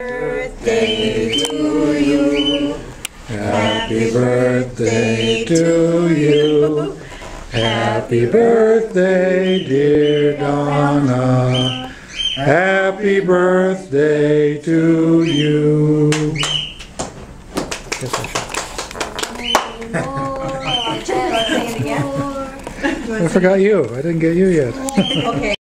birthday to you. Happy birthday to you. Happy birthday, dear Donna. Happy birthday to you. I forgot you. I didn't get you yet. Okay.